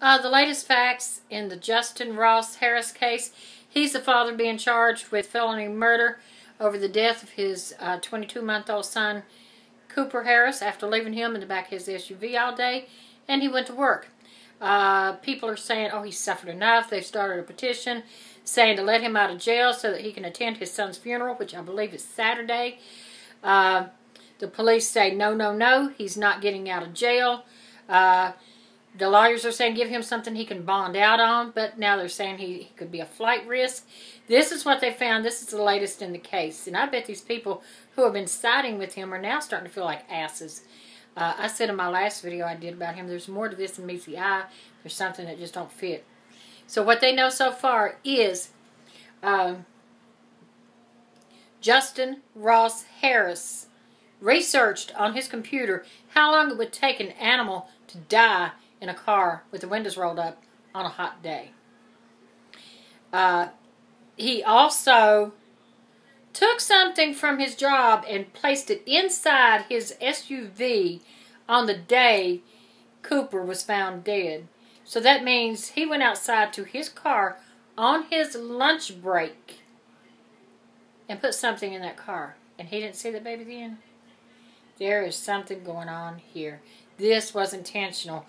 Uh, the latest facts in the Justin Ross Harris case. He's the father being charged with felony murder over the death of his 22-month-old uh, son, Cooper Harris, after leaving him in the back of his SUV all day, and he went to work. Uh, people are saying, oh, he suffered enough. They've started a petition saying to let him out of jail so that he can attend his son's funeral, which I believe is Saturday. Uh, the police say, no, no, no, he's not getting out of jail. Uh, the lawyers are saying give him something he can bond out on, but now they're saying he, he could be a flight risk. This is what they found. This is the latest in the case. And I bet these people who have been siding with him are now starting to feel like asses. Uh, I said in my last video I did about him, there's more to this than meets the eye. There's something that just don't fit. So what they know so far is um, Justin Ross Harris researched on his computer how long it would take an animal to die in a car with the windows rolled up on a hot day. Uh, he also took something from his job and placed it inside his SUV on the day Cooper was found dead. So that means he went outside to his car on his lunch break and put something in that car. And he didn't see the baby then? There is something going on here. This was intentional.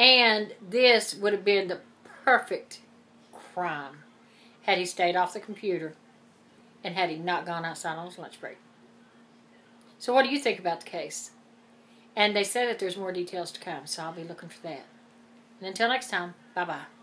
And this would have been the perfect crime had he stayed off the computer and had he not gone outside on his lunch break. So what do you think about the case? And they say that there's more details to come, so I'll be looking for that. And until next time, bye-bye.